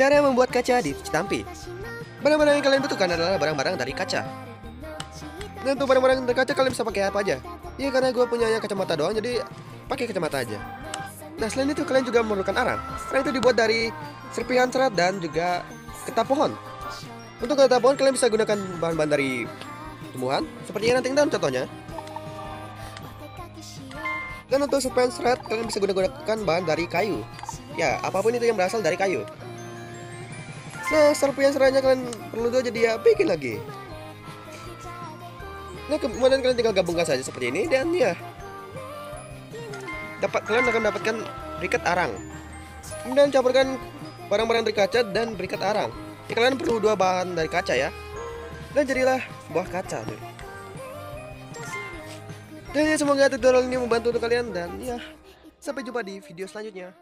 Cara membuat kaca di Citampi. Barang-barang yang kalian butuhkan adalah barang-barang dari kaca. Dan untuk barang-barang dari kaca kalian bisa pakai apa aja? Iya karena gue punya kacamata doang jadi pakai kacamata aja. Nah selain itu kalian juga memerlukan arang. Arang itu dibuat dari serpihan serat dan juga getah pohon. Untuk getah pohon kalian bisa gunakan bahan-bahan dari tumbuhan Seperti yang nanti daun contohnya. Dan untuk serpihan serat kalian bisa gunakan bahan dari kayu. Ya apa pun itu yang berasal dari kayu Nah, serpihan seratnya kalian perlu tuh jadi ya bikin lagi. Nah, kemudian kalian tinggal gabungkan saja seperti ini dan ya dapat kalian akan mendapatkan berikat arang. Kemudian campurkan barang-barang dari kaca dan berikat arang. Ya, kalian perlu dua bahan dari kaca ya. Dan jadilah sebuah kaca. Tuh. Dan ya semoga tutorial ini membantu untuk kalian dan ya sampai jumpa di video selanjutnya.